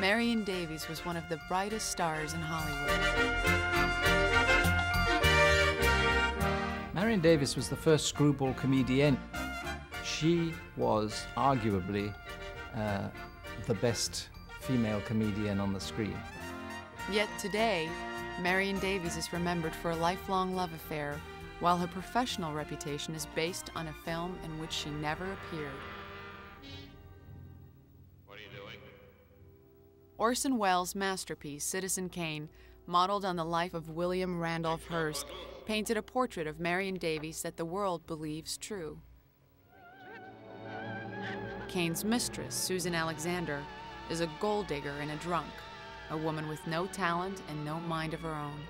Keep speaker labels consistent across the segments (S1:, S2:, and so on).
S1: Marion Davies was one of the brightest stars in Hollywood.
S2: Marion Davies was the first screwball comedienne. She was arguably uh, the best female comedian on the screen.
S1: Yet today, Marion Davies is remembered for a lifelong love affair, while her professional reputation is based on a film in which she never appeared. Orson Welles' masterpiece, Citizen Kane, modeled on the life of William Randolph Hearst, painted a portrait of Marion Davies that the world believes true. Kane's mistress, Susan Alexander, is a gold digger and a drunk, a woman with no talent and no mind of her own.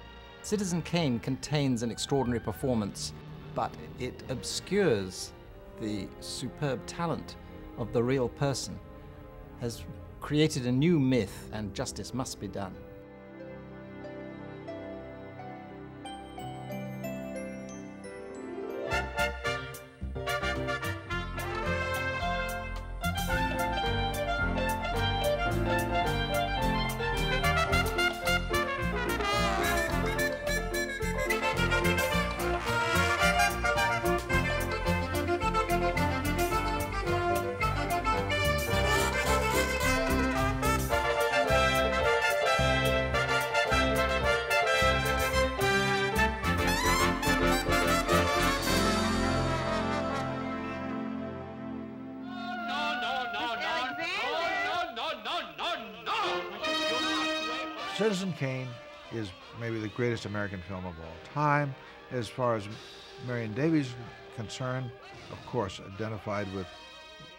S2: Citizen Kane contains an extraordinary performance, but it obscures the superb talent of the real person, has created a new myth, and justice must be done.
S3: Citizen Kane is maybe the greatest American film of all time. As far as Marion Davies concerned, of course, identified with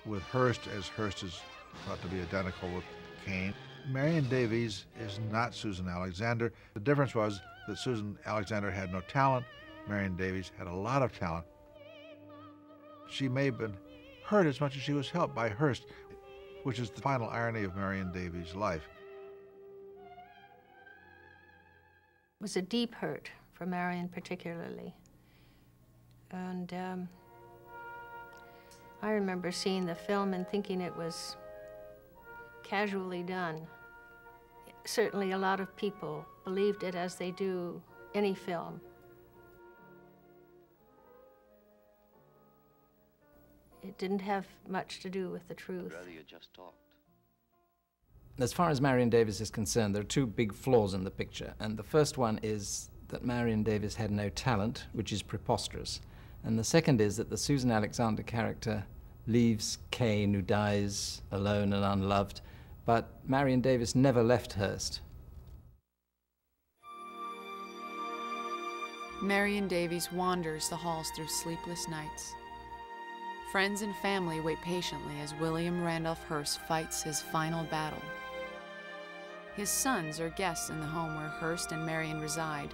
S3: with Hearst as Hearst is thought to be identical with Kane. Marion Davies is not Susan Alexander. The difference was that Susan Alexander had no talent. Marion Davies had a lot of talent. She may have been hurt as much as she was helped by Hearst, which is the final irony of Marion Davies' life.
S4: Was a deep hurt for Marion, particularly. And um, I remember seeing the film and thinking it was casually done. Certainly, a lot of people believed it as they do any film. It didn't have much to do with the truth.
S5: Rather you just talked.
S2: As far as Marion Davies is concerned, there are two big flaws in the picture. And the first one is that Marion Davies had no talent, which is preposterous. And the second is that the Susan Alexander character leaves Kane, who dies alone and unloved, but Marion Davies never left Hearst.
S1: Marion Davies wanders the halls through sleepless nights. Friends and family wait patiently as William Randolph Hearst fights his final battle. His sons are guests in the home where Hearst and Marion reside.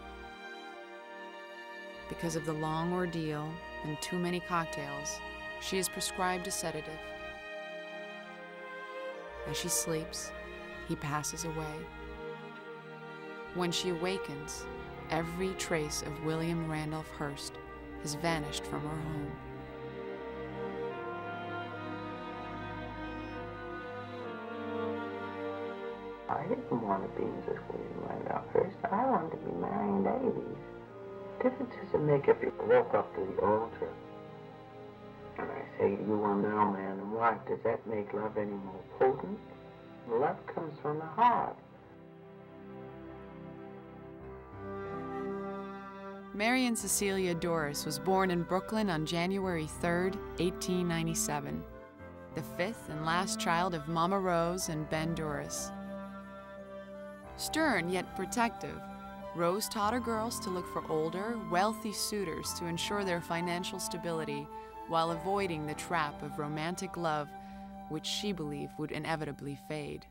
S1: Because of the long ordeal and too many cocktails, she is prescribed a sedative. As she sleeps, he passes away. When she awakens, every trace of William Randolph Hearst has vanished from her home.
S6: I didn't want to be Mrs. William Randolph Hearst. I wanted to be Marion Davies. Difference does it make if you walk up to the altar and I say to you, I'm now man and wife, does that make love any more potent? Love comes from the heart.
S1: Marion Cecilia Douras was born in Brooklyn on January 3, 1897, the fifth and last child of Mama Rose and Ben Douras. Stern yet protective, Rose taught her girls to look for older, wealthy suitors to ensure their financial stability while avoiding the trap of romantic love, which she believed would inevitably fade.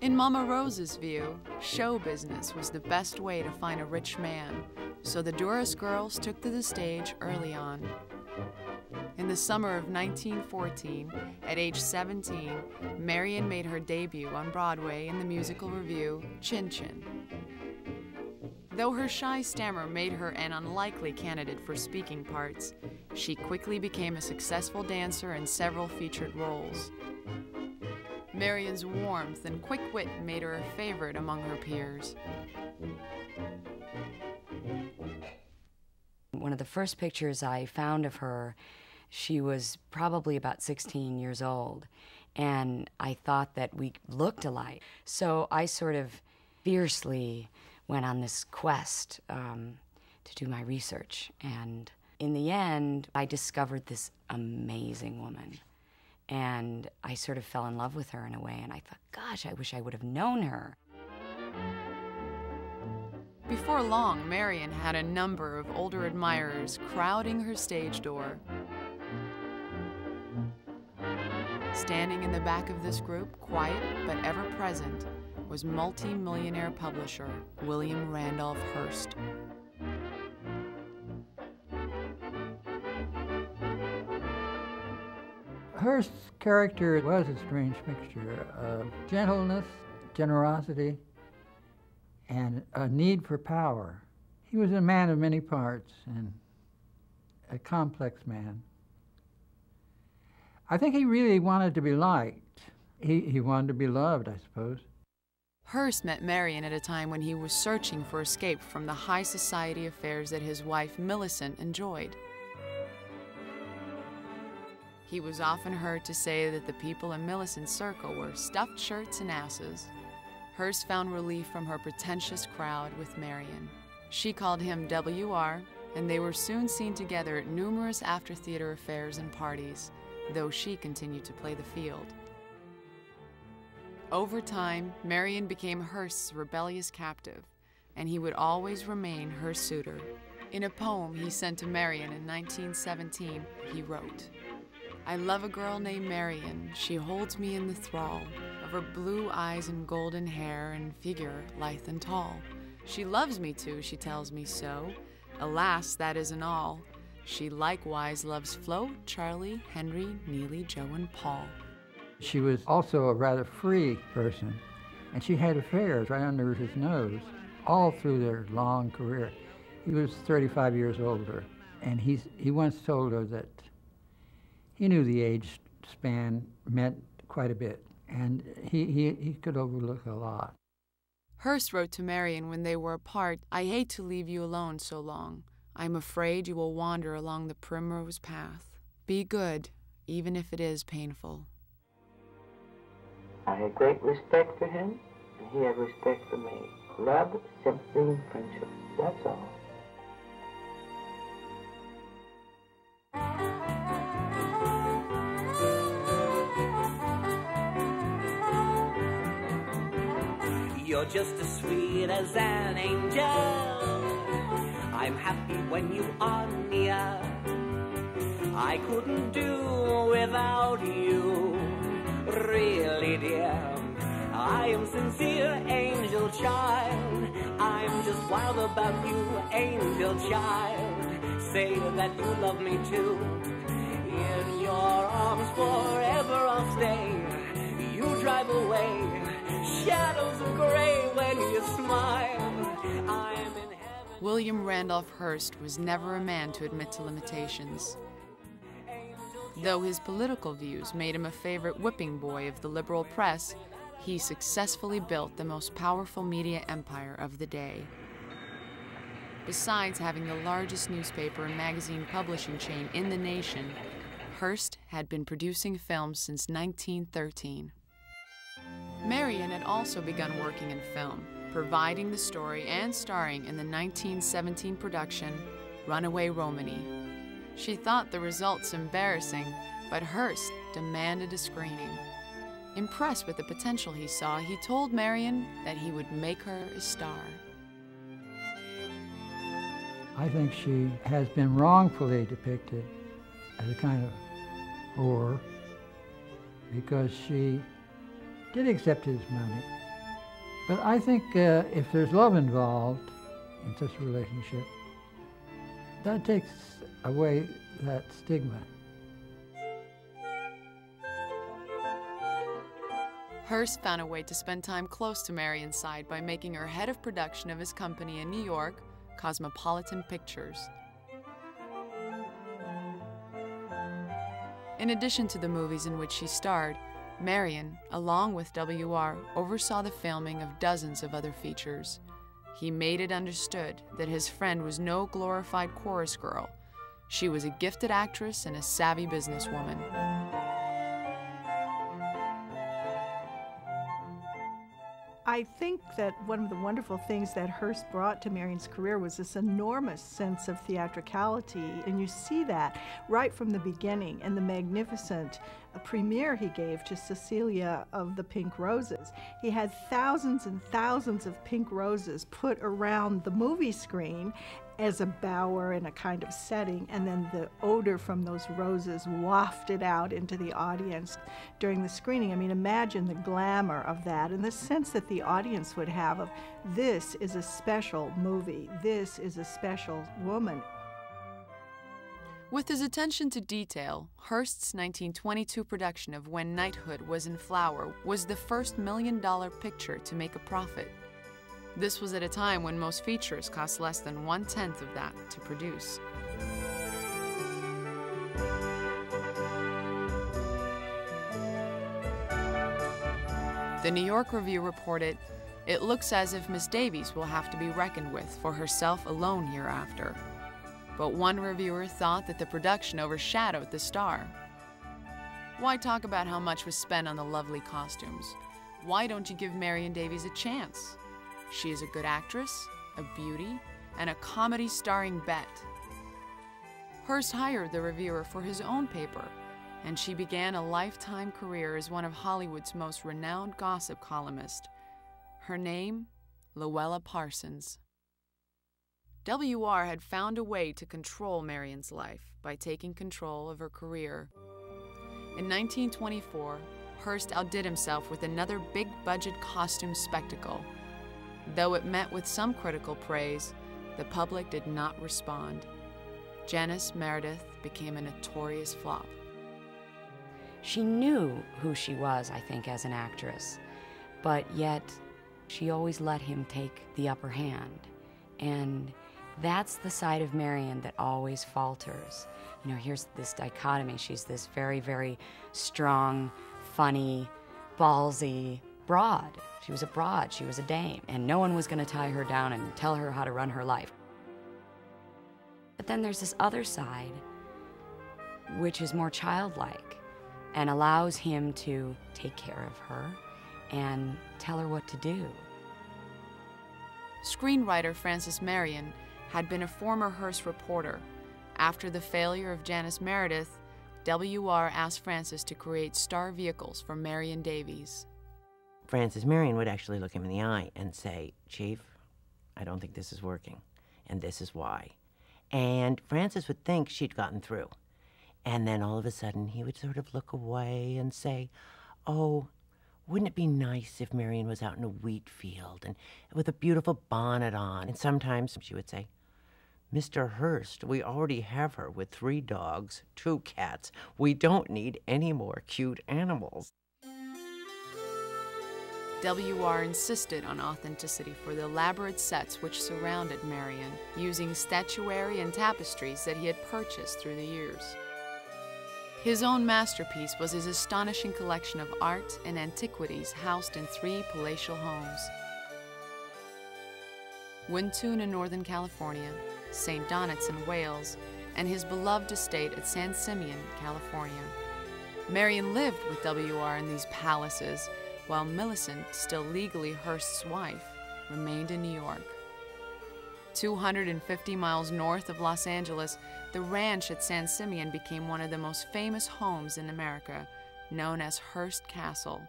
S1: In Mama Rose's view, show business was the best way to find a rich man, so the Douras girls took to the stage early on. In the summer of 1914, at age 17, Marion made her debut on Broadway in the musical review Chin Chin. Though her shy stammer made her an unlikely candidate for speaking parts, She quickly became a successful dancer in several featured roles. Marion's warmth and quick wit made her a favorite among her peers.
S5: One of the first pictures I found of her, she was probably about 16 years old, and I thought that we looked alike. So I sort of fiercely went on this quest um, to do my research. And in the end, I discovered this amazing woman. And I sort of fell in love with her in a way. And I thought, gosh, I wish I would have known her.
S1: Before long, Marion had a number of older admirers crowding her stage door. Standing in the back of this group, quiet but ever present, was multi-millionaire publisher William Randolph Hearst.
S7: Hearst's character was a strange mixture of gentleness, generosity, and a need for power. He was a man of many parts and a complex man. I think he really wanted to be liked. He, he wanted to be loved, I suppose.
S1: Hearst met Marion at a time when he was searching for escape from the high society affairs that his wife Millicent enjoyed. He was often heard to say that the people in Millicent's circle were stuffed shirts and asses. Hearst found relief from her pretentious crowd with Marion. She called him WR, and they were soon seen together at numerous after theater affairs and parties, though she continued to play the field. Over time, Marion became Hearst's rebellious captive, and he would always remain her suitor. In a poem he sent to Marion in 1917, he wrote, I love a girl named Marion. She holds me in the thrall of her blue eyes and golden hair and figure lithe and tall. She loves me too, she tells me so. Alas, that isn't all. She likewise loves Flo, Charlie, Henry, Neely, Joe, and Paul.
S7: She was also a rather free person, and she had affairs right under his nose all through their long career. He was 35 years older, and he's, he once told her that he knew the age span meant quite a bit, and he, he, he could overlook a lot.
S1: Hearst wrote to Marion when they were apart I hate to leave you alone so long. I'm afraid you will wander along the primrose path. Be good, even if it is painful.
S6: I had great respect for him, and he had respect for me. Love, sympathy, and friendship. That's all.
S8: You're just as sweet as an angel. I'm happy when you are near. I couldn't do without you, really, dear. I am sincere, angel child. I'm just wild about you, angel child. Say that you love me too. In your arms forever I'll stay. You drive away shadows of gray when you smile. Heaven.
S1: William Randolph Hearst was never a man to admit to limitations. Though his political views made him a favorite whipping boy of the liberal press, he successfully built the most powerful media empire of the day. Besides having the largest newspaper and magazine publishing chain in the nation, Hearst had been producing films since 1913. Marion had also begun working in film, providing the story and starring in the 1917 production Runaway Romany. She thought the results embarrassing, but Hearst demanded a screening. Impressed with the potential he saw, he told Marion that he would make her a star.
S7: I think she has been wrongfully depicted as a kind of whore because she did accept his money. But I think uh, if there's love involved in such a relationship, that takes away that stigma.
S1: Hearst found a way to spend time close to Marion's side by making her head of production of his company in New York, Cosmopolitan Pictures. In addition to the movies in which she starred, Marion, along with W.R., oversaw the filming of dozens of other features. He made it understood that his friend was no glorified chorus girl. She was a gifted actress and a savvy businesswoman.
S9: I think that one of the wonderful things that Hearst brought to Marion's career was this enormous sense of theatricality, and you see that right from the beginning in the magnificent uh, premiere he gave to Cecilia of the Pink Roses. He had thousands and thousands of pink roses put around the movie screen, as a bower in a kind of setting, and then the odor from those roses wafted out into the audience during the screening. I mean, imagine the glamour of that and the sense that the audience would have of this is a special movie, this is a special woman.
S1: With his attention to detail, Hearst's 1922 production of When Knighthood Was in Flower was the first million dollar picture to make a profit. This was at a time when most features cost less than one tenth of that to produce. The New York Review reported, It looks as if Miss Davies will have to be reckoned with for herself alone hereafter. But one reviewer thought that the production overshadowed the star. Why talk about how much was spent on the lovely costumes? Why don't you give Marion Davies a chance? She is a good actress, a beauty, and a comedy starring Bet. Hearst hired the reviewer for his own paper, and she began a lifetime career as one of Hollywood's most renowned gossip columnists. Her name, Louella Parsons. W.R. had found a way to control Marion's life by taking control of her career. In 1924, Hearst outdid himself with another big budget costume spectacle Though it met with some critical praise, the public did not respond. Janice Meredith became a notorious flop.
S5: She knew who she was, I think, as an actress, but yet she always let him take the upper hand. And that's the side of Marion that always falters. You know, here's this dichotomy. She's this very, very strong, funny, ballsy broad. She was a broad, she was a dame, and no one was going to tie her down and tell her how to run her life. But then there's this other side, which is more childlike and allows him to take care of her and tell her what to do.
S1: Screenwriter Frances Marion had been a former Hearst reporter. After the failure of Janice Meredith, W.R. asked Frances to create star vehicles for Marion Davies.
S10: Frances Marion would actually look him in the eye and say, Chief, I don't think this is working, and this is why. And Francis would think she'd gotten through. And then all of a sudden, he would sort of look away and say, Oh, wouldn't it be nice if Marion was out in a wheat field and with a beautiful bonnet on? And sometimes she would say, Mr. Hearst, we already have her with three dogs, two cats. We don't need any more cute animals.
S1: W.R. insisted on authenticity for the elaborate sets which surrounded Marion, using statuary and tapestries that he had purchased through the years. His own masterpiece was his astonishing collection of art and antiquities housed in three palatial homes. Wyntoon in Northern California, St. Donat's in Wales, and his beloved estate at San Simeon, California. Marion lived with W.R. in these palaces, while Millicent, still legally Hearst's wife, remained in New York. 250 miles north of Los Angeles, the ranch at San Simeon became one of the most famous homes in America, known as Hearst Castle.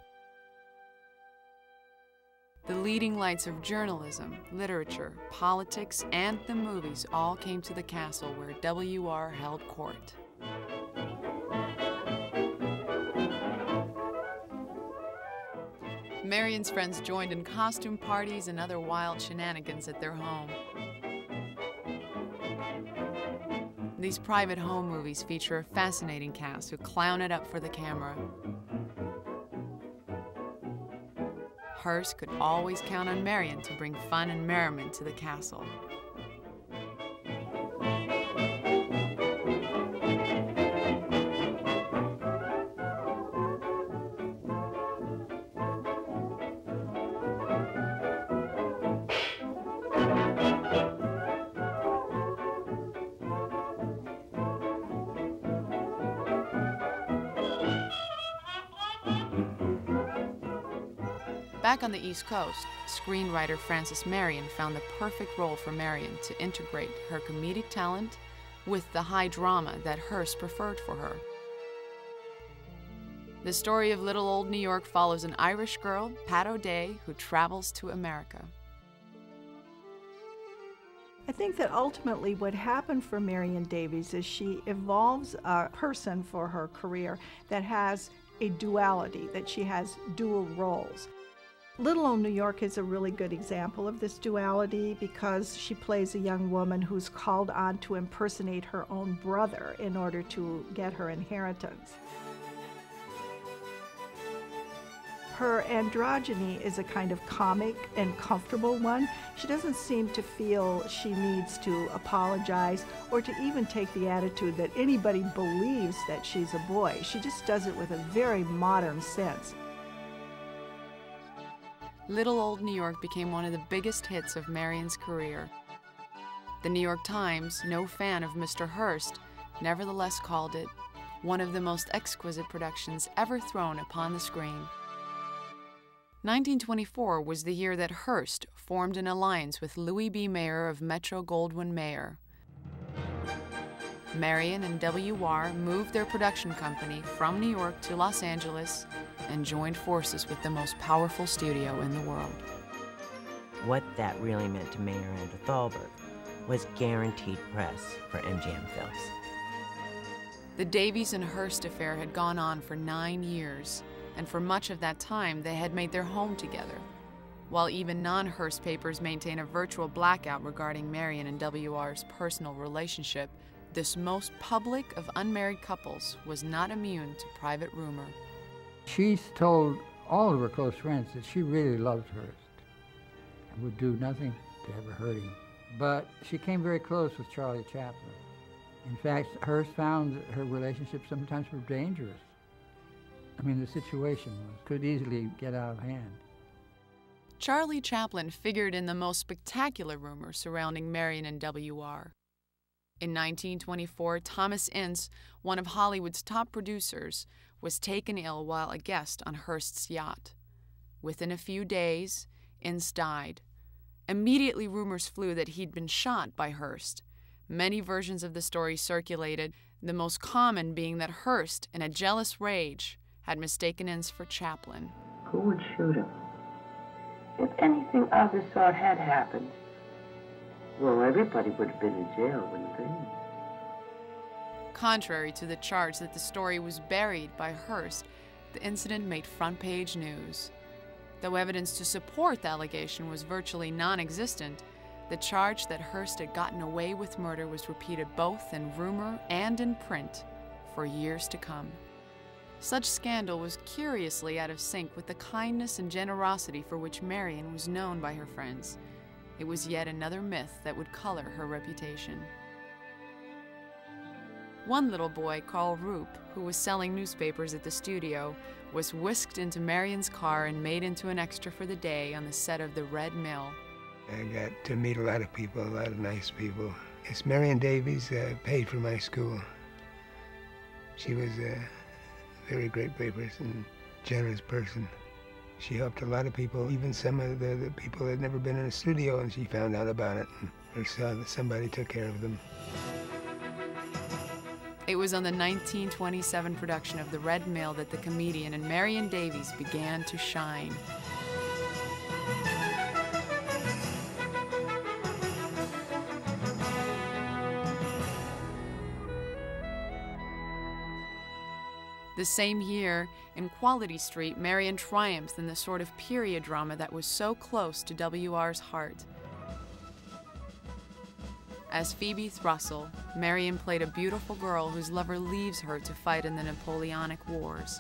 S1: The leading lights of journalism, literature, politics, and the movies all came to the castle where W.R. held court. Marion's friends joined in costume parties and other wild shenanigans at their home. These private home movies feature a fascinating cast who clown it up for the camera. Hearst could always count on Marion to bring fun and merriment to the castle. Back on the East Coast, screenwriter Frances Marion found the perfect role for Marion to integrate her comedic talent with the high drama that Hearst preferred for her. The story of little old New York follows an Irish girl, Pat O'Day, who travels to America.
S9: I think that ultimately what happened for Marion Davies is she evolves a person for her career that has a duality, that she has dual roles. Little Old New York is a really good example of this duality because she plays a young woman who's called on to impersonate her own brother in order to get her inheritance. Her androgyny is a kind of comic and comfortable one. She doesn't seem to feel she needs to apologize or to even take the attitude that anybody believes that she's a boy. She just does it with a very modern sense.
S1: Little Old New York became one of the biggest hits of Marion's career. The New York Times, no fan of Mr. Hearst, nevertheless called it one of the most exquisite productions ever thrown upon the screen. 1924 was the year that Hearst formed an alliance with Louis B. Mayer of Metro Goldwyn Mayer. Marion and W.R. moved their production company from New York to Los Angeles and joined forces with the most powerful studio in the world.
S10: What that really meant to Mayer and to Thalberg was guaranteed press for MGM Films.
S1: The Davies and Hearst affair had gone on for nine years, and for much of that time they had made their home together. While even non Hearst papers maintain a virtual blackout regarding Marion and W.R.'s personal relationship, this most public of unmarried couples was not immune to private rumor.
S7: She told all of her close friends that she really loved Hearst and would do nothing to ever hurt him. But she came very close with Charlie Chaplin. In fact, Hearst found her relationship sometimes were dangerous. I mean, the situation could easily get out of hand.
S1: Charlie Chaplin figured in the most spectacular rumor surrounding Marion and W.R. In 1924, Thomas Ince, one of Hollywood's top producers, was taken ill while a guest on Hearst's yacht. Within a few days, Ince died. Immediately, rumors flew that he'd been shot by Hearst. Many versions of the story circulated, the most common being that Hearst, in a jealous rage, had mistaken Ince for Chaplin.
S6: Who would shoot him? If anything of the sort had happened, well, everybody would have been in jail, wouldn't they?
S1: Contrary to the charge that the story was buried by Hearst, the incident made front page news. Though evidence to support the allegation was virtually non existent, the charge that Hearst had gotten away with murder was repeated both in rumor and in print for years to come. Such scandal was curiously out of sync with the kindness and generosity for which Marion was known by her friends. It was yet another myth that would color her reputation. One little boy, Carl Roop, who was selling newspapers at the studio, was whisked into Marion's car and made into an extra for the day on the set of The Red Mill.
S11: I got to meet a lot of people, a lot of nice people. It's Marion Davies uh, paid for my school. She was a very great person, generous person. She helped a lot of people, even some of the, the people that had never been in a studio, and she found out about it and, that somebody took care of them.
S1: It was on the 1927 production of The Red Mill that the comedian and Marion Davies began to shine. The same year, in Quality Street, Marion triumphed in the sort of period drama that was so close to W.R.'s heart. As Phoebe Throssel, Marion played a beautiful girl whose lover leaves her to fight in the Napoleonic Wars.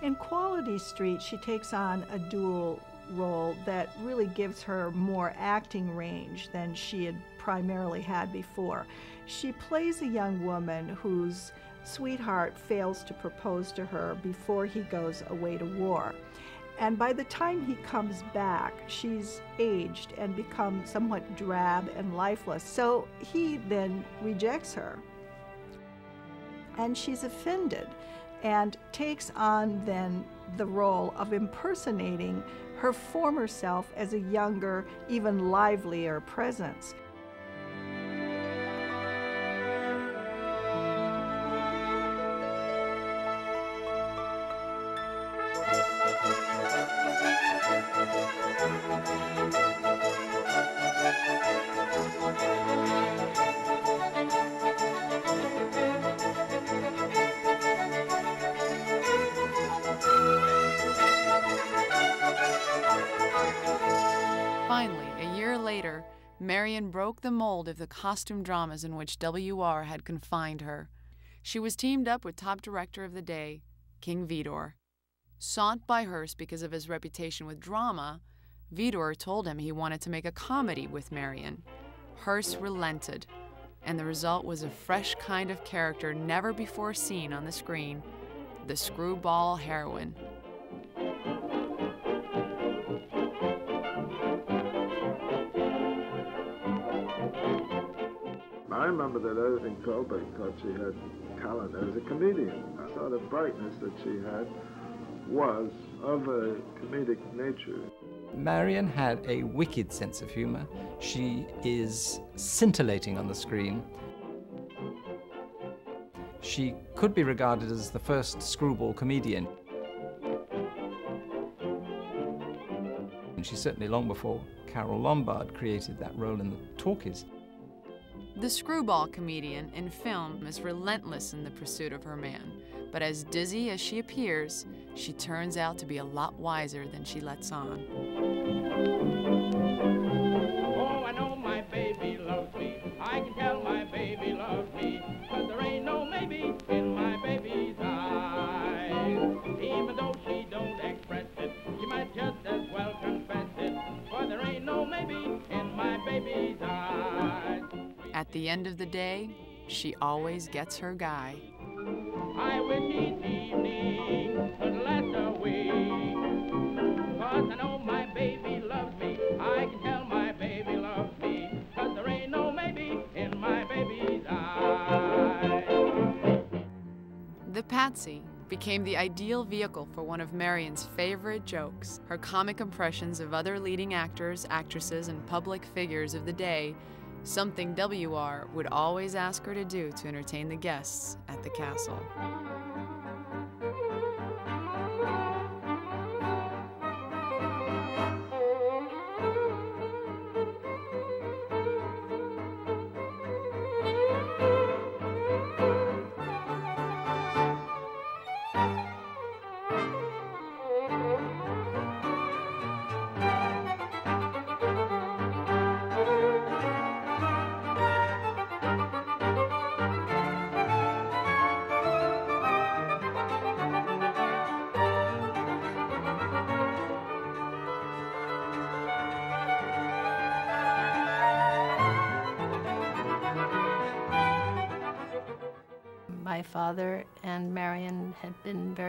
S9: In Quality Street, she takes on a dual role that really gives her more acting range than she had primarily had before. She plays a young woman whose sweetheart fails to propose to her before he goes away to war. And by the time he comes back, she's aged and become somewhat drab and lifeless. So he then rejects her. And she's offended and takes on then the role of impersonating her former self as a younger, even livelier presence.
S1: Broke the mold of the costume dramas in which W.R. had confined her. She was teamed up with top director of the day, King Vidor. Sought by Hearst because of his reputation with drama, Vidor told him he wanted to make a comedy with Marion. Hearst relented, and the result was a fresh kind of character never before seen on the screen the screwball heroine.
S12: I remember that Irving Thalberg thought she had talent as a comedian. I thought the brightness that she had was of a comedic nature.
S2: Marion had a wicked sense of humor. She is scintillating on the screen. She could be regarded as the first screwball comedian. And she's certainly long before Carole Lombard created that role in the talkies.
S1: The screwball comedian in film is relentless in the pursuit of her man, but as dizzy as she appears, she turns out to be a lot wiser than she lets on. At the end of the day, she always gets her guy.
S13: I wish each evening could last a week. Cause I know my baby loves me. I can tell my baby loves me. Cause there ain't no maybe in my baby's eyes.
S1: The Patsy became the ideal vehicle for one of Marion's favorite jokes. Her comic impressions of other leading actors, actresses, and public figures of the day, something WR would always ask her to do to entertain the guests at the castle.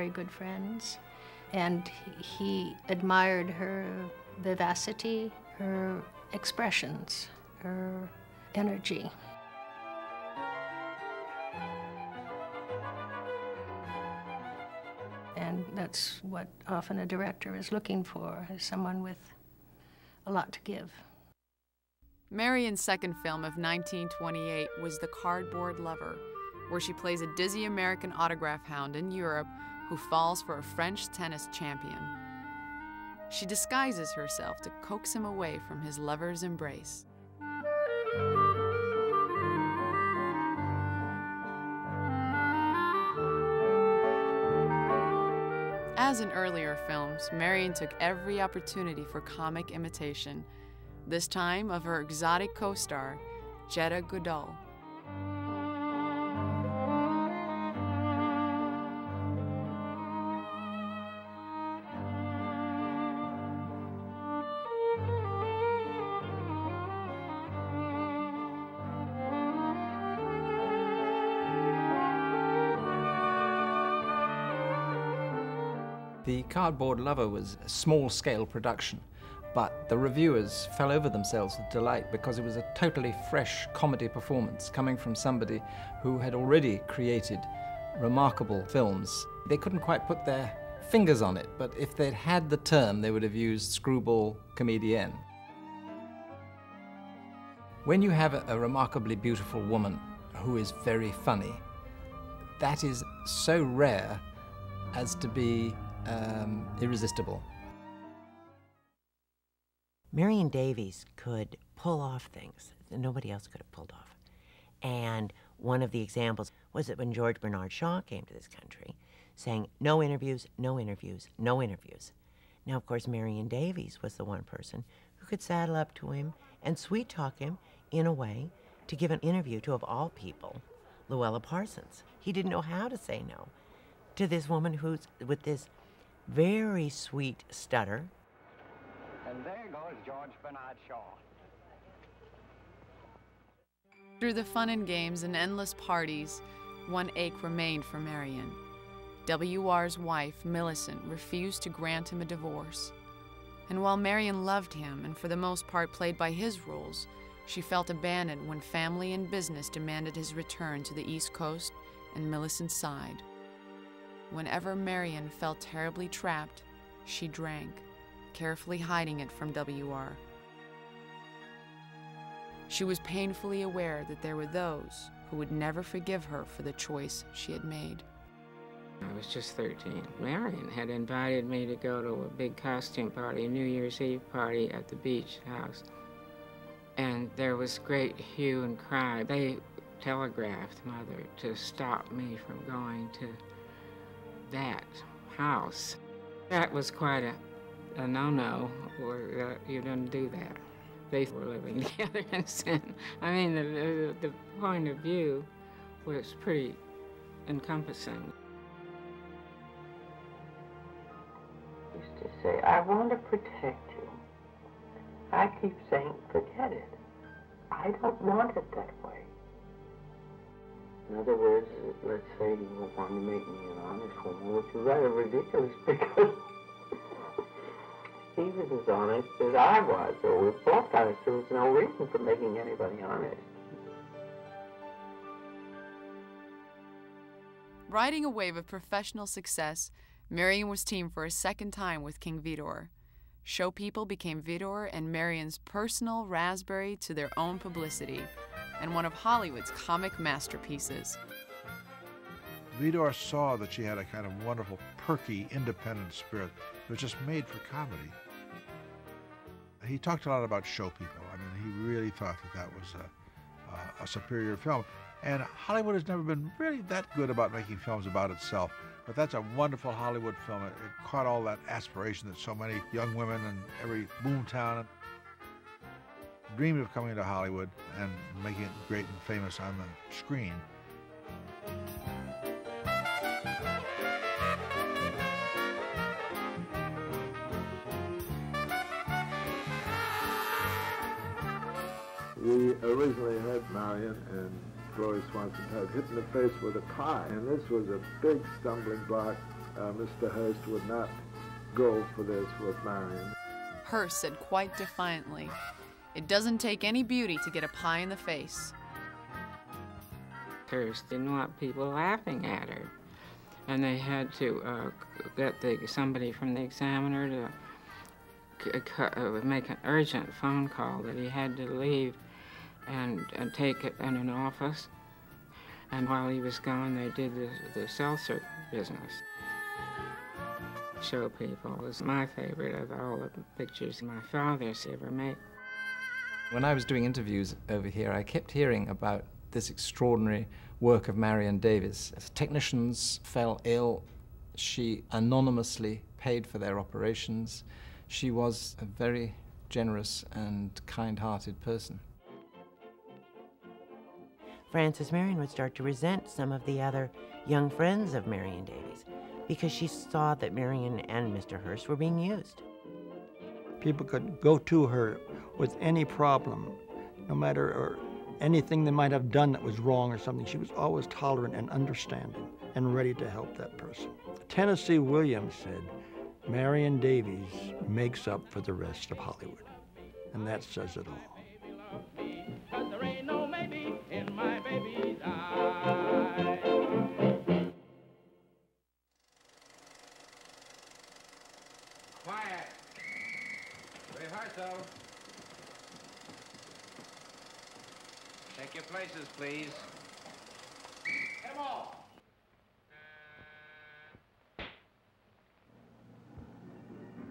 S4: Very good friends, and he admired her vivacity, her expressions, her energy. And that's what often a director is looking for, is someone with a lot to give.
S1: Marion's second film of 1928 was The Cardboard Lover, where she plays a dizzy American autograph hound in Europe who falls for a French tennis champion. She disguises herself to coax him away from his lover's embrace. As in earlier films, Marion took every opportunity for comic imitation, this time of her exotic co star, Jetta
S2: Goudal. Cardboard Lover was a small scale production, but the reviewers fell over themselves with delight because it was a totally fresh comedy performance coming from somebody who had already created remarkable films. They couldn't quite put their fingers on it, but if they'd had the term, they would have used screwball comedienne. When you have a remarkably beautiful woman who is very funny, that is so rare as to be um, irresistible.
S10: Marion Davies could pull off things that nobody else could have pulled off. And one of the examples was that when George Bernard Shaw came to this country, saying, no interviews, no interviews, no interviews. Now, of course, Marion Davies was the one person who could saddle up to him and sweet talk him in a way to give an interview to, of all people, Louella Parsons. He didn't know how to say no to this woman who's with this very sweet stutter.
S14: And there goes George Bernard Shaw.
S1: Through the fun and games and endless parties, one ache remained for Marion. W.R.'s wife, Millicent, refused to grant him a divorce. And while Marion loved him and for the most part played by his rules, she felt abandoned when family and business demanded his return to the East Coast and Millicent sighed. Whenever Marion felt terribly trapped, she drank, carefully hiding it from W.R. She was painfully aware that there were those who would never forgive her for the choice she had made.
S15: I was just 13. Marion had invited me to go to a big costume party, New Year's Eve party at the beach house. And there was great hue and cry. They telegraphed Mother to stop me from going to that house. That was quite a, a no-no, or uh, you didn't do that. They were living together in sin. I mean, the, the, the point of view was pretty encompassing.
S6: used to say, I want to protect you. I keep saying, forget it. I don't want it that way. In other words, let's say you want to make me an honest woman, which is rather ridiculous because he was as honest as I was, or we both honest. There was no reason for making anybody honest.
S1: Riding a wave of professional success, Marion was teamed for a second time with King Vidor. Show people became Vidor and Marion's personal raspberry to their own publicity, and one of Hollywood's comic masterpieces.
S3: Vidor saw that she had a kind of wonderful, perky, independent spirit that was just made for comedy. He talked a lot about show people. I mean, he really thought that that was a, a, a superior film. And Hollywood has never been really that good about making films about itself. But that's a wonderful Hollywood film. It, it caught all that aspiration that so many young women in every boomtown dreamed of coming to Hollywood and making it great and famous on the screen.
S12: We originally had Marion and Gloria Swanson had hit in the face with a car, and this was a big stumbling block. Uh, Mr. Hearst would not go for this with Marion.
S1: Hearst said quite defiantly, It doesn't take any beauty to get a pie in the face.
S15: Hearst didn't want people laughing at her. And they had to uh, get the, somebody from the examiner to uh, make an urgent phone call that he had to leave and, and take it in an office. And while he was gone, they did the, the seltzer business. Show People was my favorite of all the pictures my father's ever made.
S2: When I was doing interviews over here, I kept hearing about this extraordinary work of Marion Davies. As technicians fell ill, she anonymously paid for their operations. She was a very generous and kind-hearted person.
S10: Frances Marion would start to resent some of the other young friends of Marion Davies because she saw that Marion and Mr. Hearst were being used.
S7: People could go to her with any problem, no matter or anything they might have done that was wrong or something. She was always tolerant and understanding and ready to help that person. Tennessee Williams said
S16: Marion Davies makes up for the rest of Hollywood. And that says it all.
S14: Places, please. Come on.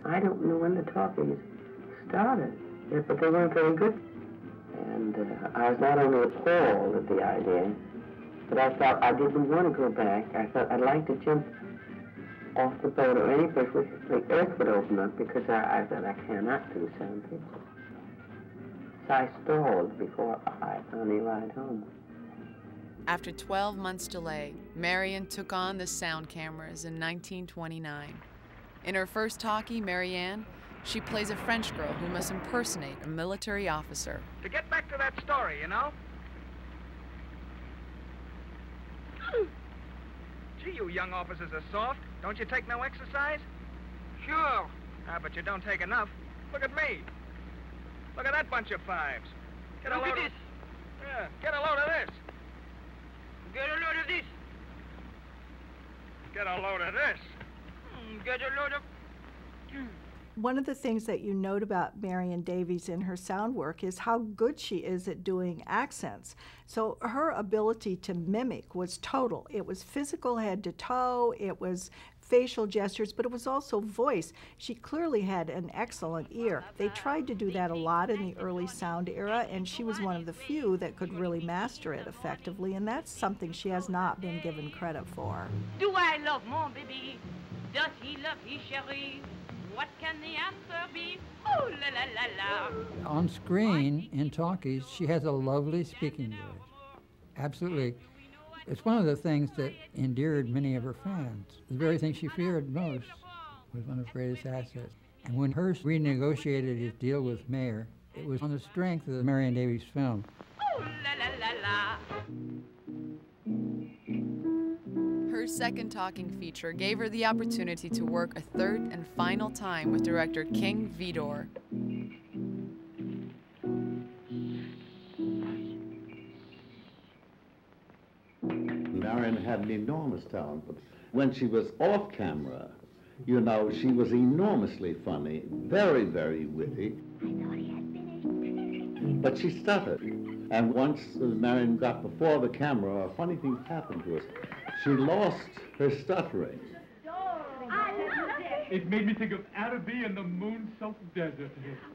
S6: I don't know when the talkies started, but they weren't very good. And uh, I was not only appalled at the idea, but I thought I didn't want to go back. I thought I'd like to jump off the boat or any place where the earth would open up because I, I thought I cannot do sound pictures. So I stalled before I finally ride home.
S1: After 12 months' delay, Marion took on the sound cameras in 1929. In her first talkie, Marianne, she plays a French girl who must impersonate a military officer.
S17: To get back to that story, you know? Gee, you young officers are soft. Don't you take no exercise? Sure. Ah, but you don't take enough. Look at me. Look at that bunch of fives. Get a load
S14: at
S17: of...
S14: this.
S17: Yeah, get a load of this.
S14: Get a load of this.
S17: Get a load of this.
S14: Mm, Get a load of...
S9: One of the things that you note about Marion Davies in her sound work is how good she is at doing accents. So her ability to mimic was total. It was physical head to toe, it was facial gestures, but it was also voice. She clearly had an excellent ear. They tried to do that a lot in the early sound era, and she was one of the few that could really master it effectively, and that's something she has not been given credit for.
S18: Do I love mon baby? Does he love his chérie? What can the answer be? Oh la la la la.
S7: On screen, in talkies, she has a lovely speaking voice. Absolutely. It's one of the things that endeared many of her fans. The very thing she feared most was one of her greatest assets. And when Hearst renegotiated his deal with Mayer, it was on the strength of the Marion Davies film.
S18: Oh la la la la.
S1: Her second talking feature gave her the opportunity to work a third and final time with director King Vidor.
S19: Marion had an enormous talent, but when she was off camera, you know, she was enormously funny, very, very witty. But she stuttered. And once uh, Marion got before the camera, a funny thing happened to us. She lost her stuttering.
S20: It made me think of Araby and the moon-soaked desert.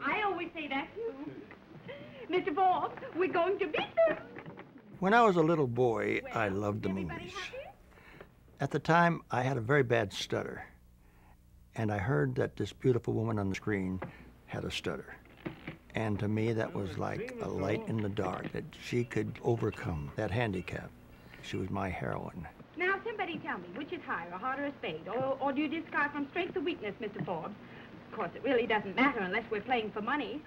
S18: I always say that too. Mr. Forbes, we're going to beat them.
S16: When I was a little boy, I loved the movies. At the time, I had a very bad stutter, and I heard that this beautiful woman on the screen had a stutter. And to me, that was like a light in the dark, that she could overcome that handicap. She was my heroine.
S18: Now, somebody tell me, which is higher, a heart or a spade? Or, or do you discard from strength to weakness, Mr. Forbes? Of course, it really doesn't matter unless we're playing for money.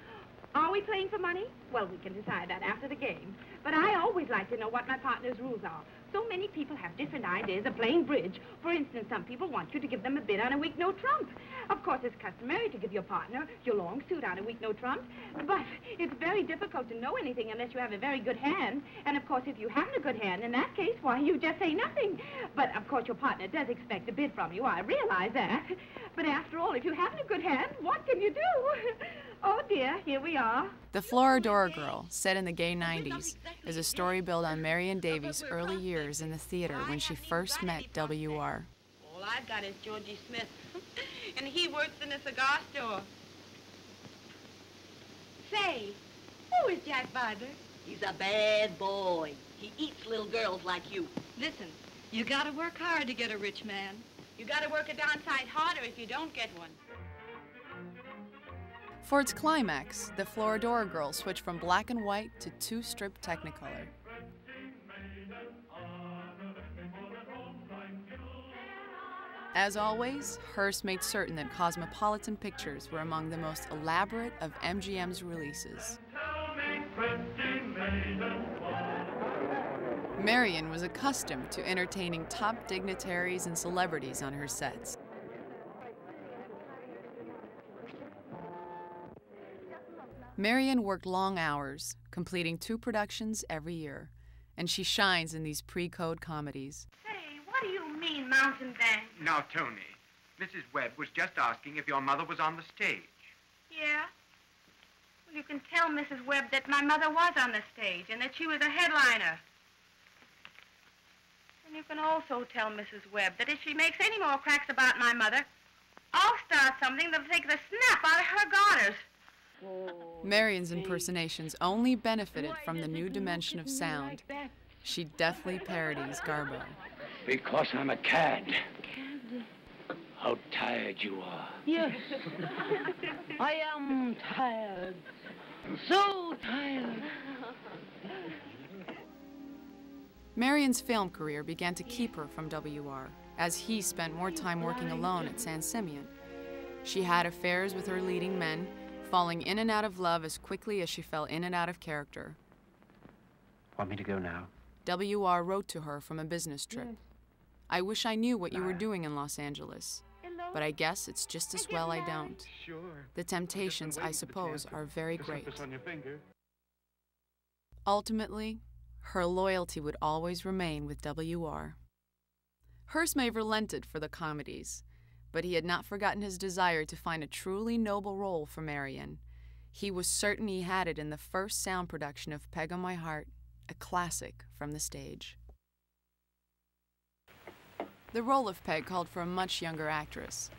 S18: Are we playing for money? Well, we can decide that after the game. But I always like to know what my partner's rules are. So many people have different ideas of playing bridge. For instance, some people want you to give them a bid on a weak no trump. Of course, it's customary to give your partner your long suit on a weak no trump. But it's very difficult to know anything unless you have a very good hand. And of course, if you haven't a good hand, in that case, why, you just say nothing. But of course, your partner does expect a bid from you. I realize that. But after all, if you haven't a good hand, what can you do? Oh dear, here we are.
S1: The Florodora Girl, set in the gay 90s, is a story built on Marion Davies' early years in the theater when she first met W.R.
S18: All I've got is Georgie Smith. and he works in a cigar store. Say, who is Jack Barber?
S21: He's a bad boy. He eats little girls like you.
S18: Listen, you gotta work hard to get a rich man. You gotta work a darn sight harder if you don't get one.
S1: For its climax, the Florodora girls switch from black and white to two-strip Technicolor. As always, Hearst made certain that Cosmopolitan Pictures were among the most elaborate of MGM's releases. Marion was accustomed to entertaining top dignitaries and celebrities on her sets. Marion worked long hours, completing two productions every year, and she shines in these pre code comedies.
S18: Say, what do you mean, Mountain Bank?
S22: Now, Tony, Mrs. Webb was just asking if your mother was on the stage.
S18: Yeah? Well, you can tell Mrs. Webb that my mother was on the stage and that she was a headliner. And you can also tell Mrs. Webb that if she makes any more cracks about my mother, I'll start something that'll take the snap out of her garters.
S1: Oh, Marion's impersonations only benefited from the new dimension of sound. She deftly parodies Garbo.
S23: Because I'm a CAD. cad. How tired you are.
S21: Yes, I am tired. So tired.
S1: Marion's film career began to keep her from WR, as he spent more time working alone at San Simeon. She had affairs with her leading men, falling in and out of love as quickly as she fell in and out of character.
S23: Want me to go now?
S1: WR wrote to her from a business trip. I wish I knew what you were doing in Los Angeles, but I guess it's just as well I don't.
S23: Sure.
S1: The temptations, I suppose, are very great.
S23: on your finger.
S1: Ultimately, her loyalty would always remain with WR. Hearst may have relented for the comedies, but he had not forgotten his desire to find a truly noble role for Marion. He was certain he had it in the first sound production of Peg o' My Heart, a classic from the stage. The role of Peg called for a much younger actress,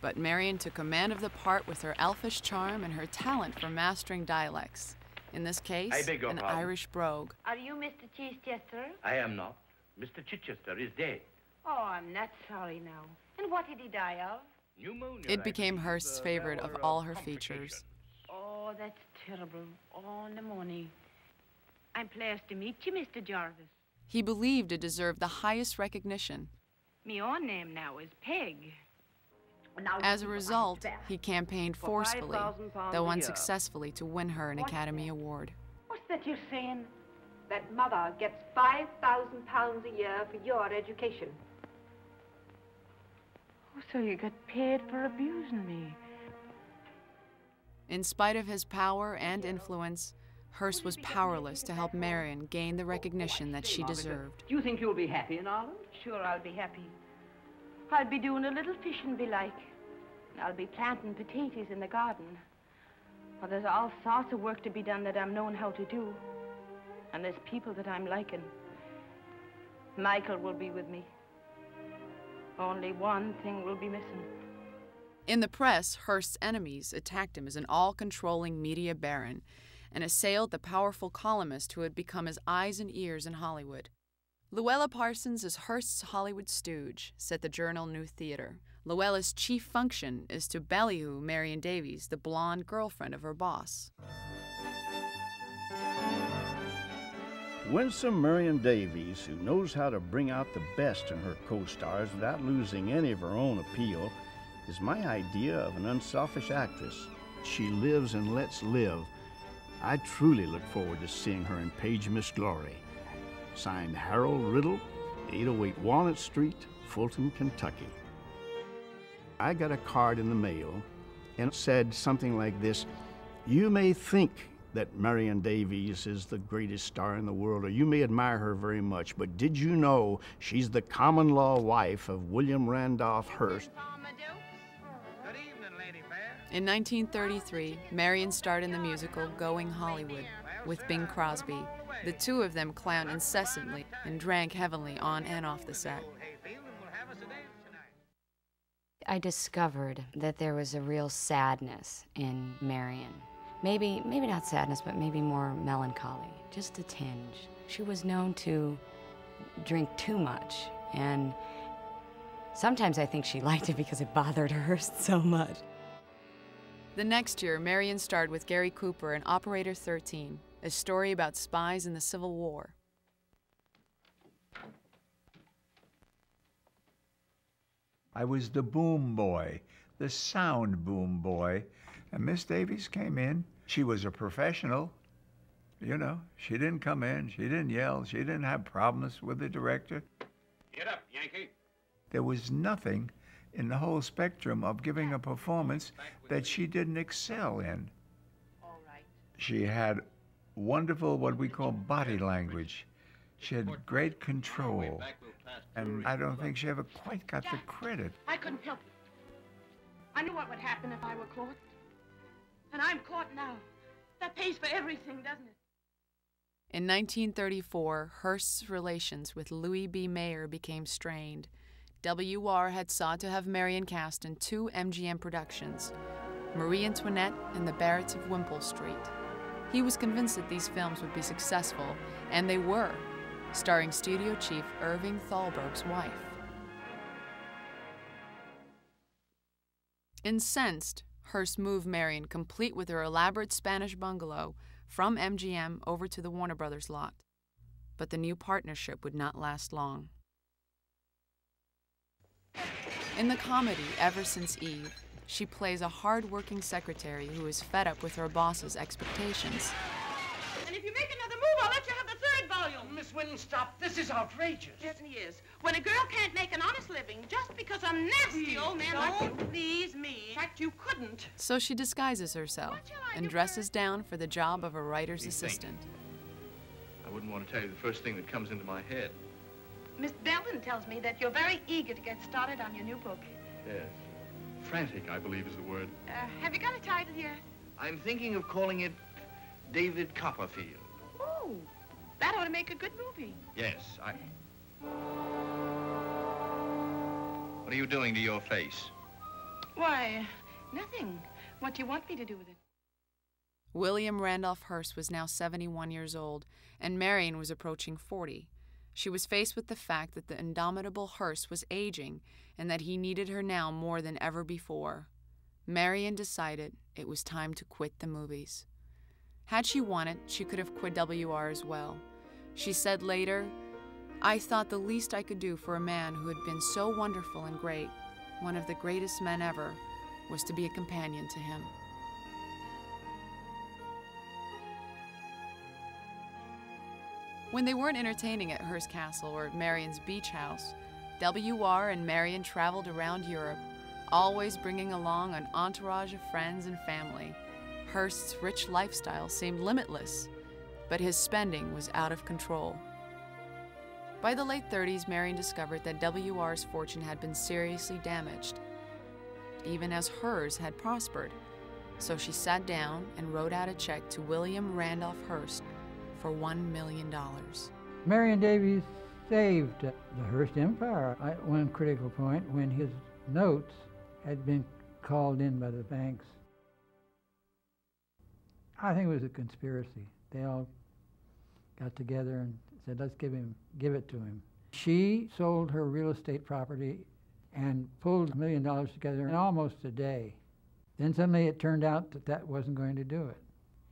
S1: but Marion took command of the part with her elfish charm and her talent for mastering dialects. In this case,
S23: I beg your
S1: an
S23: pardon?
S1: Irish brogue.
S18: Are you Mr. Chichester?
S23: I am not. Mr. Chichester is dead.
S18: Oh, I'm not sorry now. And what did he die of?
S23: Pneumonia.
S1: It became Hearst's favorite of all her features.
S18: Oh, that's terrible. Oh, pneumonia. I'm pleased to meet you, Mr. Jarvis.
S1: He believed it deserved the highest recognition.
S18: Me own name now is Peg.
S1: As a result, he campaigned forcefully, though unsuccessfully, to win her an Academy Award.
S18: What's that you're saying? That mother gets 5,000 pounds a year for your education. Oh, so you got paid for abusing me.
S1: In spite of his power and influence, Hearst was powerless to help Marion gain the recognition that she deserved.
S21: Do you think you'll be happy in Ireland?
S18: Sure, I'll be happy. I'll be doing a little fishing belike. And I'll be planting potatoes in the garden. Well, there's all sorts of work to be done that I'm knowing how to do. And there's people that I'm liking. Michael will be with me. Only one thing will be missing.
S1: In the press, Hearst's enemies attacked him as an all controlling media baron and assailed the powerful columnist who had become his eyes and ears in Hollywood. Louella Parsons is Hearst's Hollywood stooge, said the journal New Theater. Louella's chief function is to ballyhoo Marion Davies, the blonde girlfriend of her boss.
S24: Winsome Marion Davies, who knows how to bring out the best in her co stars without losing any of her own appeal, is my idea of an unselfish actress. She lives and lets live. I truly look forward to seeing her in Page Miss Glory. Signed Harold Riddle, 808 Walnut Street, Fulton, Kentucky. I got a card in the mail and it said something like this You may think that Marion Davies is the greatest star in the world, or you may admire her very much, but did you know she's the common law wife of William Randolph Hearst?
S1: In 1933, Marion starred in the musical Going Hollywood with Bing Crosby. The two of them clowned incessantly and drank heavily on and off the set.
S5: I discovered that there was a real sadness in Marion. Maybe, maybe not sadness, but maybe more melancholy, just a tinge. She was known to drink too much, and sometimes I think she liked it because it bothered her so much.
S1: The next year, Marion starred with Gary Cooper in Operator 13, a story about spies in the Civil War.
S25: I was the boom boy, the sound boom boy. And Miss Davies came in. She was a professional. You know, she didn't come in, she didn't yell, she didn't have problems with the director.
S23: Get up, Yankee.
S25: There was nothing in the whole spectrum of giving a performance that she didn't excel in. All right. She had wonderful, what we call body language. She had great control. And I don't think she ever quite got the credit.
S26: I couldn't help it. I knew what would happen if I were caught. And I'm caught now. That pays for everything, doesn't it?
S1: In 1934, Hearst's relations with Louis B. Mayer became strained. W.R. had sought to have Marion cast in two MGM productions Marie Antoinette and The Barretts of Wimpole Street. He was convinced that these films would be successful, and they were, starring studio chief Irving Thalberg's wife. Incensed, Hearst moved Marion, complete with her elaborate Spanish bungalow, from MGM over to the Warner Brothers lot. But the new partnership would not last long. In the comedy Ever Since Eve, she plays a hard-working secretary who is fed up with her boss's expectations.
S26: And if you make another move, I'll let you have the third.
S23: Miss Winton, stop. This is outrageous.
S26: Yes, he is. When a girl can't make an honest living just because a nasty
S23: Please,
S26: old man like you
S23: don't.
S26: please me. In fact, you couldn't.
S1: So she disguises herself and dresses down for the job of a writer's
S27: What do think?
S1: assistant.
S27: I wouldn't want to tell you the first thing that comes into my head.
S26: Miss Belden tells me that you're very eager to get started on your new book.
S27: Yes. Frantic, I believe, is the word.
S26: Uh, have you got a title yet?
S27: I'm thinking of calling it David Copperfield.
S26: Oh, that ought to make a good movie.
S27: Yes, I... What are you doing to your face?
S26: Why, nothing. What do you want me to do with it?
S1: William Randolph Hearst was now 71 years old, and Marion was approaching 40. She was faced with the fact that the indomitable Hearst was aging and that he needed her now more than ever before. Marion decided it was time to quit the movies. Had she wanted, she could have quit WR as well. She said later, I thought the least I could do for a man who had been so wonderful and great, one of the greatest men ever, was to be a companion to him. When they weren't entertaining at Hearst Castle or at Marion's beach house, W.R. and Marion traveled around Europe, always bringing along an entourage of friends and family. Hearst's rich lifestyle seemed limitless, but his spending was out of control. By the late 30s, Marion discovered that W.R.'s fortune had been seriously damaged, even as hers had prospered. So she sat down and wrote out a check to William Randolph Hearst for $1 million.
S7: Marion Davies saved the Hearst Empire at one critical point when his notes had been called in by the banks. I think it was a conspiracy. They all got together and said, let's give him, give it to him. She sold her real estate property and pulled a million dollars together in almost a day. Then suddenly it turned out that that wasn't going to do it.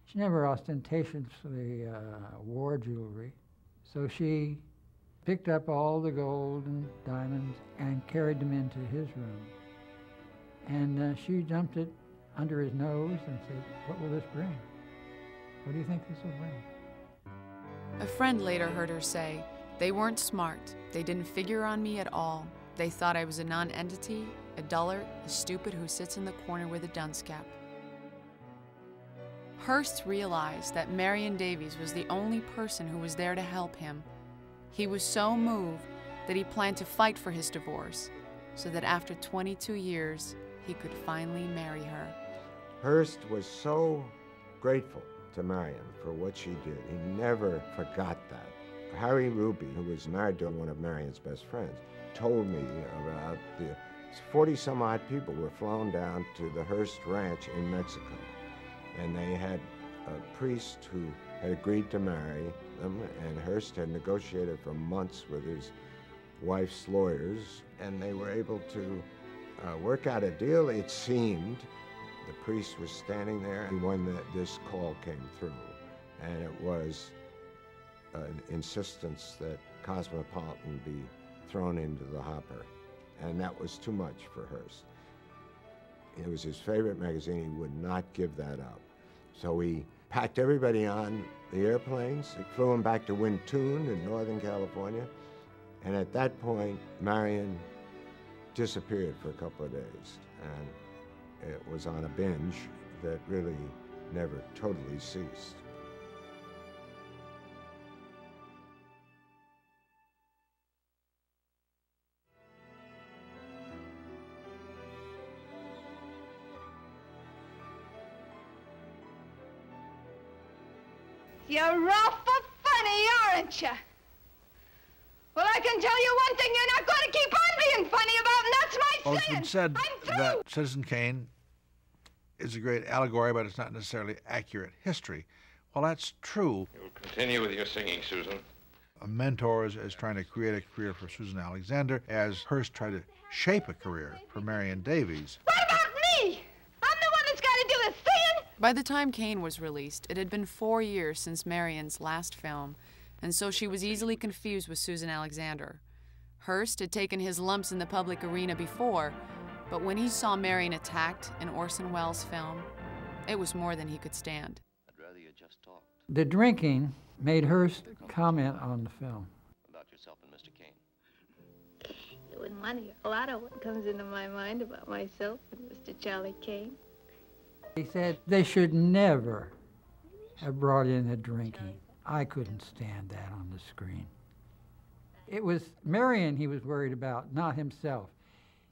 S7: She never ostentatiously uh, wore jewelry, so she picked up all the gold and diamonds and carried them into his room. And uh, she dumped it under his nose and said, What will this bring? What do you think this will bring?
S1: A friend later heard her say, They weren't smart. They didn't figure on me at all. They thought I was a nonentity, a dullard, a stupid who sits in the corner with a dunce cap. Hearst realized that Marion Davies was the only person who was there to help him. He was so moved that he planned to fight for his divorce, so that after 22 years, he could finally marry her.
S28: Hearst was so grateful to Marion for what she did. He never forgot that. Harry Ruby, who was married to one of Marion's best friends, told me about the 40 some odd people were flown down to the Hearst Ranch in Mexico. And they had a priest who had agreed to marry them, and Hearst had negotiated for months with his wife's lawyers, and they were able to uh, work out a deal, it seemed. The priest was standing there when the, this call came through, and it was an insistence that Cosmopolitan be thrown into the hopper, and that was too much for Hearst. It was his favorite magazine. He would not give that up. So he packed everybody on the airplanes, he flew them back to Wyntoon in Northern California, and at that point, Marion disappeared for a couple of days, and it was on a binge that really never totally ceased.
S29: You're awful funny, aren't you? Well, I can tell you one thing you're not going to keep on being funny about, and that's
S3: Well, it's
S29: sin.
S3: been said that Citizen Kane is a great allegory, but it's not necessarily accurate history. Well, that's true.
S22: Continue with your singing, Susan.
S3: A mentor is, is trying to create a career for Susan Alexander, as Hearst tried to shape a career for Marion Davies.
S29: What about me? I'm the one that's got to do the singing.
S1: By the time Kane was released, it had been four years since Marion's last film, and so she was easily confused with Susan Alexander. Hearst had taken his lumps in the public arena before, but when he saw Marion attacked in Orson Welles' film, it was more than he could stand.
S30: I'd rather you just talked
S7: The drinking made Hearst comment on the film.
S30: about yourself and Mr. Kane.
S31: It wouldn't want a lot of what comes into my mind about myself and Mr. Charlie Kane.
S7: He said they should never have brought in the drinking. I couldn't stand that on the screen. It was Marion he was worried about, not himself.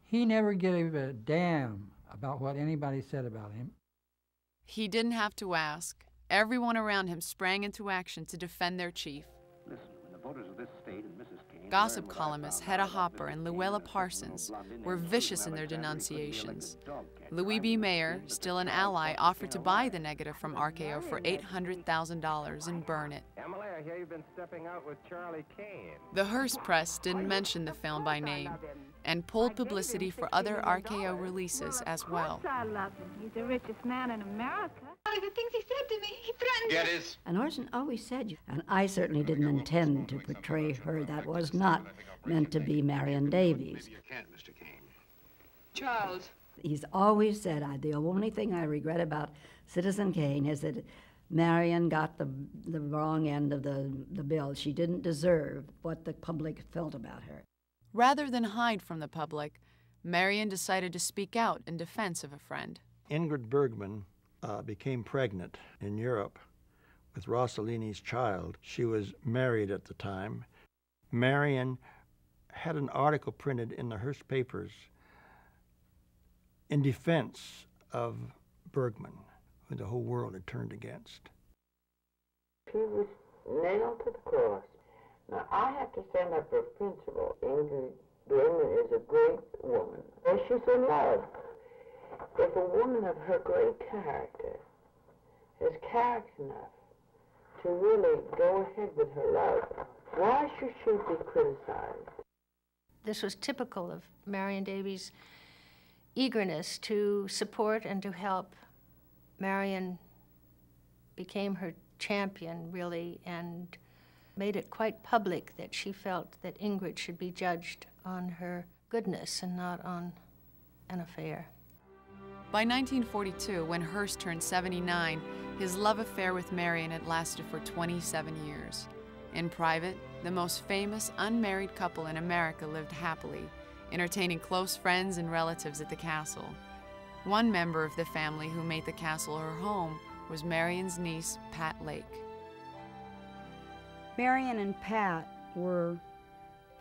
S7: He never gave a damn about what anybody said about him.
S1: He didn't have to ask. Everyone around him sprang into action to defend their chief.
S32: Listen, when the voters of this state and Mrs. Kane
S1: Gossip columnists Hedda Hopper and Louella Parsons were vicious in their denunciations. Louis B. Mayer, still an ally, offered to buy the negative from RKO for $800,000 and burn it.
S33: Emily, I hear you've been stepping out with Charlie Kane.
S1: The Hearst press didn't mention the film by name and pulled publicity for other RKO releases as well.
S34: I love him. He's the richest man in America.
S29: The things he said to me, he threatened
S22: Get
S29: me.
S22: his.
S35: And Orson always said, and I certainly didn't intend to portray her. That was not meant to be Marion Davies.
S22: You can't, Mr. Kane.
S29: Charles.
S35: He's always said, I, the only thing I regret about Citizen Kane is that Marion got the, the wrong end of the, the bill. She didn't deserve what the public felt about her.
S1: Rather than hide from the public, Marion decided to speak out in defense of a friend.
S16: Ingrid Bergman uh, became pregnant in Europe with Rossellini's child. She was married at the time. Marion had an article printed in the Hearst papers in defense of Bergman, who the whole world had turned against.
S6: She was nailed to the cross. Now, I have to stand up for principle. Ingrid Bergman is a great woman, and she's in love. If a woman of her great character has character enough to really go ahead with her love, why should she be criticized?
S31: This was typical of Marion Davies' eagerness to support and to help. Marion became her champion, really, and made it quite public that she felt that Ingrid should be judged on her goodness and not on an affair.
S1: By 1942, when Hearst turned 79, his love affair with Marion had lasted for 27 years. In private, the most famous unmarried couple in America lived happily, entertaining close friends and relatives at the castle. One member of the family who made the castle her home was Marion's niece, Pat Lake.
S36: Marion and Pat were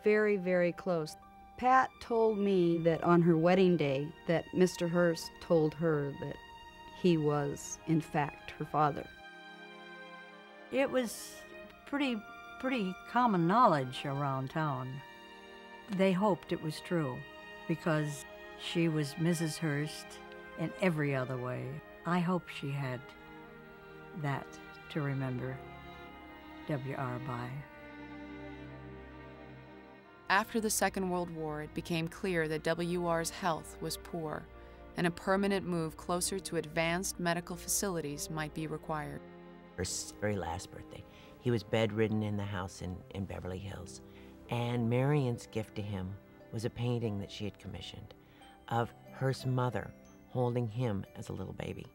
S36: very, very close. Pat told me that on her wedding day that Mr. Hearst told her that he was, in fact, her father.
S37: It was pretty, pretty common knowledge around town. They hoped it was true because she was Mrs. Hearst in every other way. I hope she had that to remember W.R. by.
S1: After the Second World War, it became clear that W.R.'s health was poor, and a permanent move closer to advanced medical facilities might be required.
S10: Her very last birthday, he was bedridden in the house in, in Beverly Hills, and Marion's gift to him was a painting that she had commissioned of her mother holding him as a little baby.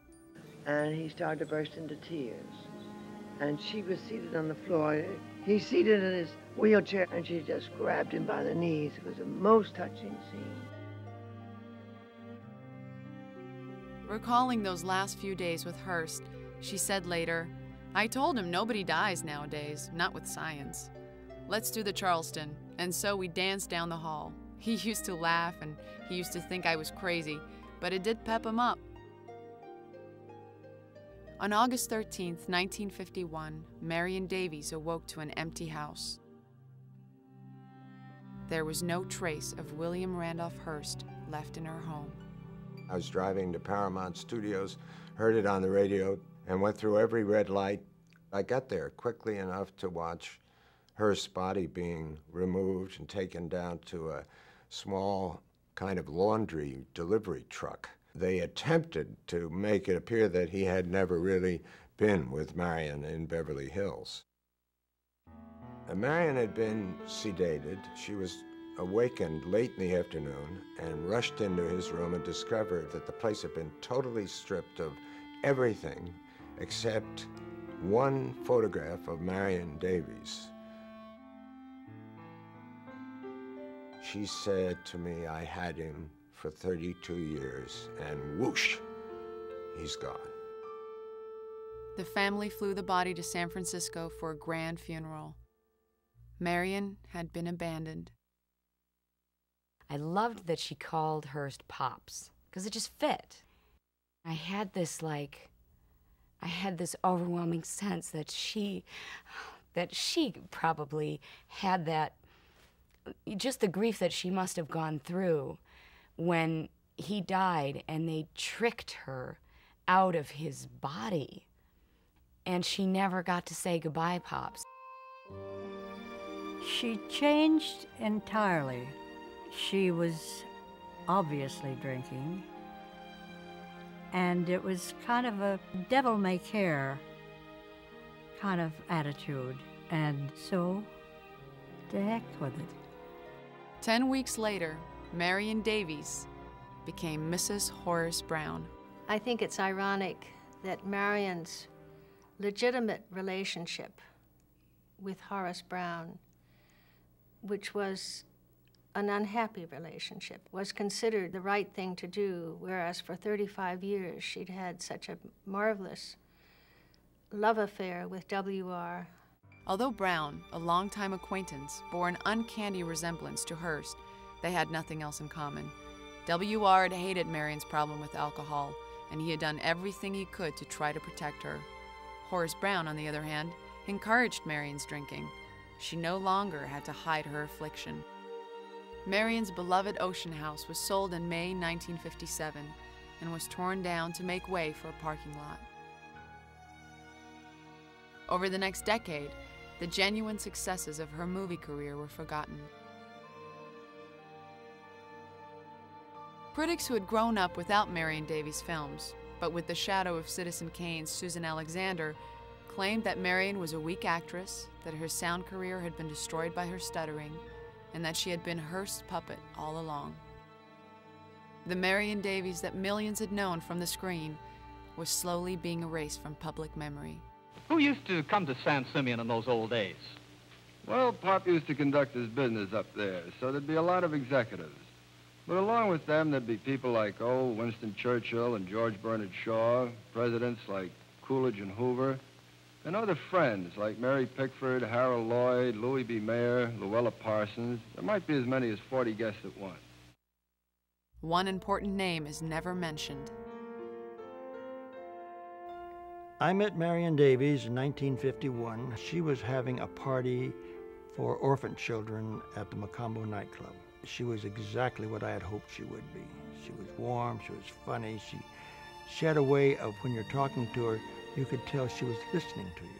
S6: And he started to burst into tears. And she was seated on the floor. He's seated in his wheelchair, and she just grabbed him by the knees. It was a most touching scene.
S1: Recalling those last few days with Hearst, She said later, I told him nobody dies nowadays, not with science. Let's do the Charleston. And so we danced down the hall. He used to laugh and he used to think I was crazy, but it did pep him up. On August 13, 1951, Marion Davies awoke to an empty house. There was no trace of William Randolph Hearst left in her home.
S28: I was driving to Paramount Studios, heard it on the radio, and went through every red light. I got there quickly enough to watch Hearst's body being removed and taken down to a small kind of laundry delivery truck. They attempted to make it appear that he had never really been with Marion in Beverly Hills. And Marion had been sedated. She was awakened late in the afternoon and rushed into his room and discovered that the place had been totally stripped of everything except one photograph of Marion Davies. She said to me, I had him for 32 years, and whoosh, he's gone.
S1: The family flew the body to San Francisco for a grand funeral. Marion had been abandoned.
S5: I loved that she called Hearst Pops because it just fit. I had this like I had this overwhelming sense that she that she probably had that just the grief that she must have gone through when he died and they tricked her out of his body. And she never got to say goodbye, Pops.
S35: She changed entirely. She was obviously drinking, and it was kind of a devil may care kind of attitude. And so, to heck with it.
S1: Ten weeks later, Marion Davies became Mrs. Horace Brown.
S31: I think it's ironic that Marion's legitimate relationship with Horace Brown, which was an unhappy relationship, was considered the right thing to do, whereas for 35 years she'd had such a marvelous love affair with W.R.
S1: Although Brown, a longtime acquaintance, bore an uncanny resemblance to Hearst, they had nothing else in common. W.R. had hated Marion's problem with alcohol, and he had done everything he could to try to protect her. Horace Brown, on the other hand, encouraged Marion's drinking. She no longer had to hide her affliction. Marion's beloved Ocean House was sold in May 1957 and was torn down to make way for a parking lot. Over the next decade, the genuine successes of her movie career were forgotten. Critics who had grown up without Marion Davies films, but with the shadow of Citizen Kane's Susan Alexander, claimed that Marion was a weak actress, that her sound career had been destroyed by her stuttering, and that she had been Hearst's puppet all along. The Marion Davies that millions had known from the screen was slowly being erased from public memory.
S38: Who used to come to San Simeon in those old days?
S39: Well, Pop used to conduct his business up there, so there'd be a lot of executives. But along with them, there'd be people like, oh, Winston Churchill and George Bernard Shaw, presidents like Coolidge and Hoover, and other friends like Mary Pickford, Harold Lloyd, Louis B. Mayer, Louella Parsons. There might be as many as 40 guests at once.
S1: One important name is never mentioned.
S16: I met Marion Davies in 1951. She was having a party for orphan children at the Mocambo nightclub. She was exactly what I had hoped she would be. She was warm, she was funny, she, she had a way of when you're talking to her, you could tell she was listening to you.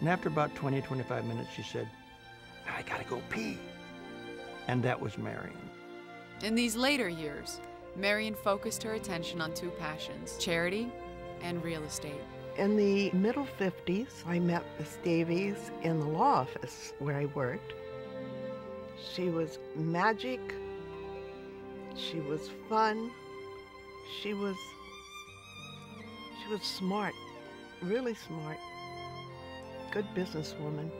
S16: And after about 20, 25 minutes, she said, I gotta go pee. And that was Marion.
S1: In these later years, Marion focused her attention on two passions charity and real estate.
S40: In the middle 50s, I met Miss Davies in the law office where I worked. She was magic. She was fun. She was she was smart, really smart. Good businesswoman.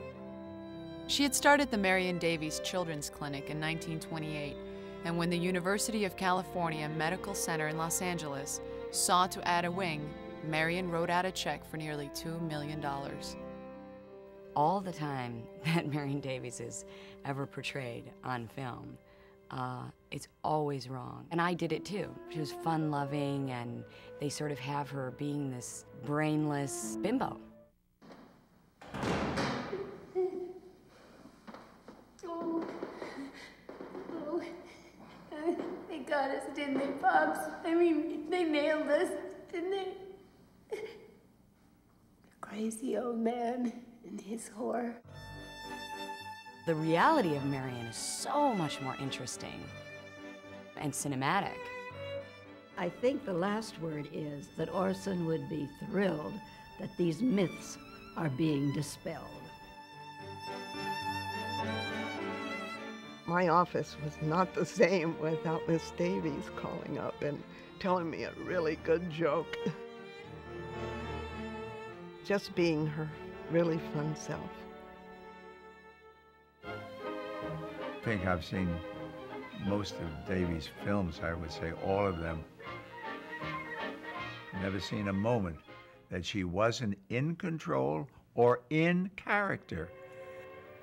S1: She had started the Marion Davies Children's Clinic in 1928, and when the University of California Medical Center in Los Angeles sought to add a wing, Marion wrote out a check for nearly $2 million.
S5: All the time that Marion Davies is ever portrayed on film, uh, it's always wrong. And I did it too. She was fun loving, and they sort of have her being this brainless bimbo.
S29: Oh, oh, uh, they got us, didn't they, Pops? I mean, they nailed us, didn't they? Crazy old man and his whore.
S5: The reality of Marion is so much more interesting and cinematic.
S35: I think the last word is that Orson would be thrilled that these myths are being dispelled.
S40: My office was not the same without Miss Davies calling up and telling me a really good joke. Just being her really fun self.
S25: I think I've seen most of Davies' films, I would say all of them. Never seen a moment that she wasn't in control or in character.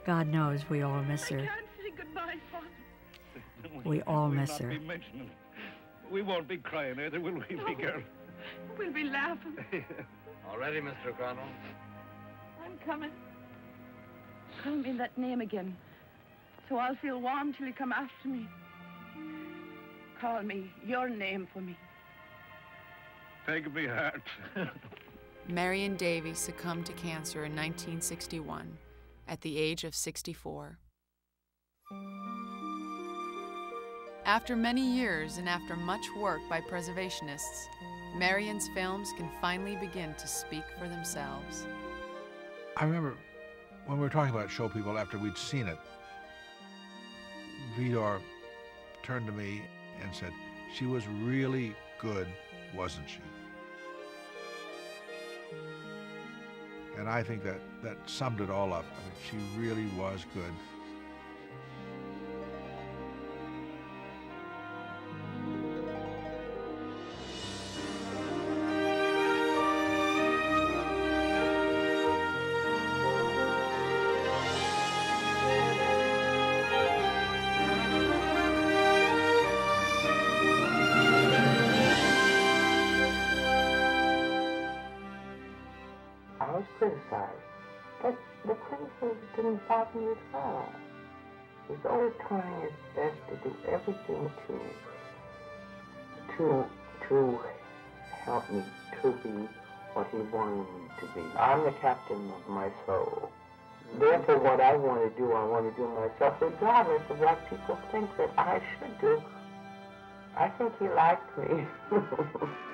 S41: God knows we all miss her.
S26: Say goodbye, Father.
S41: We all
S42: We'll
S41: miss her.
S42: be. We won't be crying either, will we, big girl?
S26: We'll be laughing.
S43: All ready, Mr. O'Connell?
S26: I'm coming. Call me that name again, so I'll feel warm till you come after me. Call me your name for me.
S42: Take me heart.
S1: Marion Davies succumbed to cancer in 1961 at the age of 64. After many years and after much work by preservationists, Marion's films can finally begin to speak for themselves.
S3: I remember when we were talking about show people after we'd seen it, Vidor turned to me and said, She was really good, wasn't she? And I think that, that summed it all up. I mean, she really was good.
S6: I was criticized, but the criticism didn't bother me at all. He's always trying his best to do everything to to to help me to be what he wanted me to be. I'm the captain of my soul. Therefore, what I want to do, I want to do myself, regardless of what people think that I should do. I think he liked me.